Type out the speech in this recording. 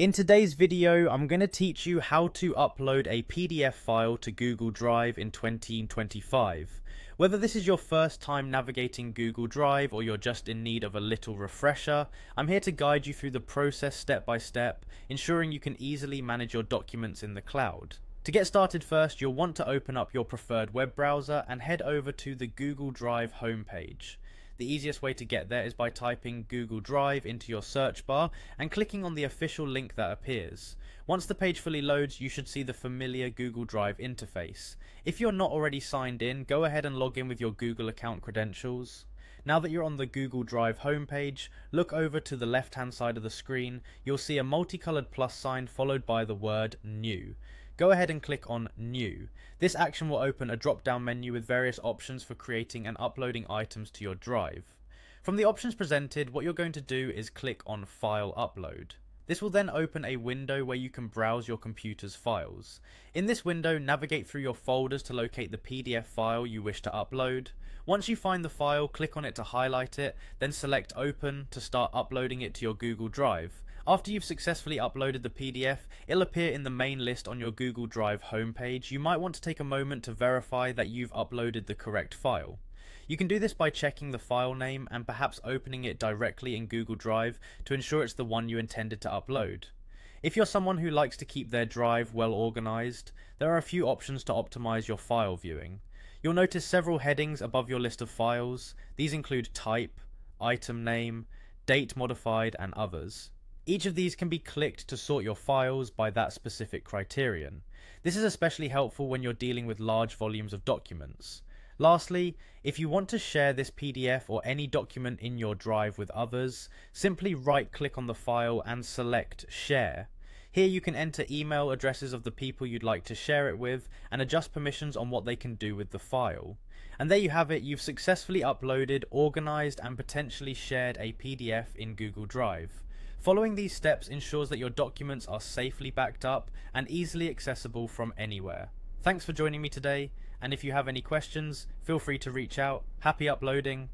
In today's video, I'm going to teach you how to upload a PDF file to Google Drive in 2025. Whether this is your first time navigating Google Drive or you're just in need of a little refresher, I'm here to guide you through the process step by step, ensuring you can easily manage your documents in the cloud. To get started first, you'll want to open up your preferred web browser and head over to the Google Drive homepage. The easiest way to get there is by typing Google Drive into your search bar and clicking on the official link that appears. Once the page fully loads, you should see the familiar Google Drive interface. If you're not already signed in, go ahead and log in with your Google account credentials. Now that you're on the Google Drive homepage, look over to the left hand side of the screen, you'll see a multicolored plus sign followed by the word New go ahead and click on New. This action will open a drop down menu with various options for creating and uploading items to your drive. From the options presented, what you're going to do is click on File Upload. This will then open a window where you can browse your computer's files. In this window, navigate through your folders to locate the PDF file you wish to upload. Once you find the file, click on it to highlight it, then select Open to start uploading it to your Google Drive. After you've successfully uploaded the PDF, it'll appear in the main list on your Google Drive homepage. You might want to take a moment to verify that you've uploaded the correct file. You can do this by checking the file name and perhaps opening it directly in Google Drive to ensure it's the one you intended to upload. If you're someone who likes to keep their drive well organized, there are a few options to optimize your file viewing. You'll notice several headings above your list of files. These include type, item name, date modified, and others. Each of these can be clicked to sort your files by that specific criterion. This is especially helpful when you're dealing with large volumes of documents. Lastly, if you want to share this PDF or any document in your drive with others, simply right click on the file and select Share. Here you can enter email addresses of the people you'd like to share it with and adjust permissions on what they can do with the file. And there you have it, you've successfully uploaded, organized and potentially shared a PDF in Google Drive. Following these steps ensures that your documents are safely backed up and easily accessible from anywhere. Thanks for joining me today, and if you have any questions, feel free to reach out. Happy uploading,